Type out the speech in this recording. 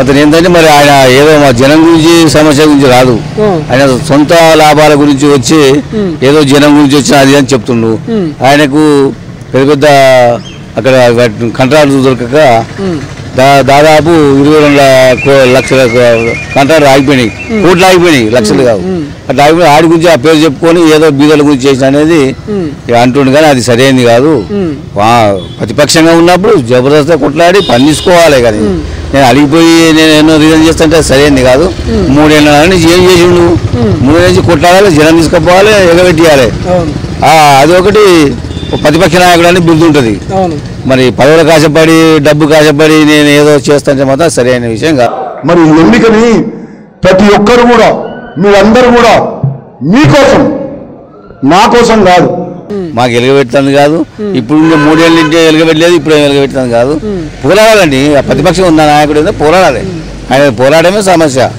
అతను ఏంటంటే మరి ఆయన ఏదో మా జనం గురించి సమస్య గురించి రాదు. ఆయన సొంత లాభాల గురించి వచ్చి ఏదో జనం గురించి వచ్చిన అది అని చెప్తుండు. ఆయనకు పెద్ద పెద్ద అక్కడ కంట్రాక్ట్ దొరకక దా దాదాపు ఇరవై రెండు లక్షల కంట్రాక్ట్ ఆగిపోయినాయి. కోట్లు ఆగిపోయినాయి లక్షలు కావు. అట్లా ఆగిపోయి ఆడి గురించి ఆ పేరు చెప్పుకొని ఏదో బీదల గురించి చేసిన అనేది అంటుండు కానీ అది సరైనది కాదు. ప్రతిపక్షంగా ఉన్నప్పుడు జబర్దస్త్ కొట్లాడి పని తీసుకోవాలి కానీ నేను అడిగిపోయి నేను ఎన్నో రీజన్ చేస్తుంటే సరైనది కాదు. మూడేళ్ళ నుంచి ఏం చేసిండు మూడేళ్ళ నుంచి కొట్లాడాలి జనం తీసుకుపోవాలి ఎగబెట్టియాలి. అది ఒకటి ఒక ప్రతిపక్ష నాయకుడు అని బుద్ధి ఉంటుంది అవును. మరి పదవుల కాశపడి డబ్బు కాశపడి నేను ఏదో చేస్తాంటే మాత్రం సరైన విషయం కాదు. మరి ఈ ఎన్నికని ప్రతి ఒక్కరు కూడా మీరందరూ కూడా మీకోసం నా కోసం కాదు మాకు ఎలగబెడుతుంది కాదు. ఇప్పుడు మూడేళ్ళ నుంచి ఎలగబెట్టలేదు ఇప్పుడు ఏం కాదు. పోరాడాలండి. ప్రతిపక్షం ఉన్న నాయకుడు ఏదో పోరాడాలి. ఆయన పోరాడమే సమస్య.